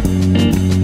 Bye.